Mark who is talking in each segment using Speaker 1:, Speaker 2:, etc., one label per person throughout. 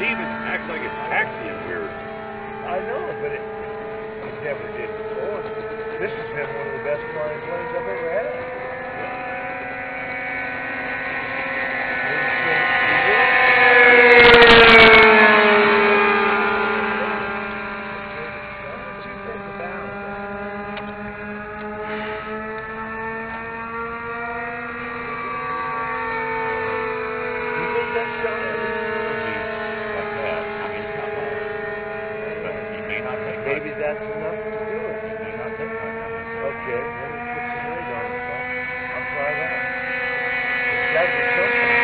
Speaker 1: it even acts like it's axiom weird.
Speaker 2: I know, but it, it never did before. This has been one of the best flying planes I've ever that's enough to do it.
Speaker 1: He may not take much. I
Speaker 2: Okay, let me put some weight on it, Bob. I'll try that. It's gotta something.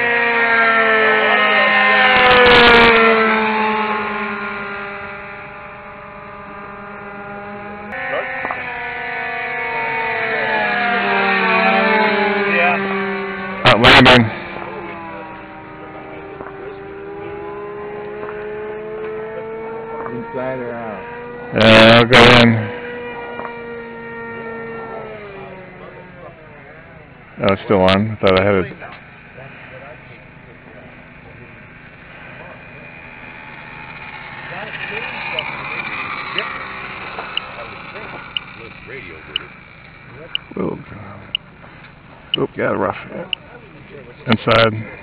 Speaker 2: Yeah.
Speaker 3: Not landing.
Speaker 4: Inside or out?
Speaker 3: Yeah, I'll go in. Oh, it's still on. I thought I had it.
Speaker 1: radio did it.
Speaker 3: Whoa. Oop, rough. Inside.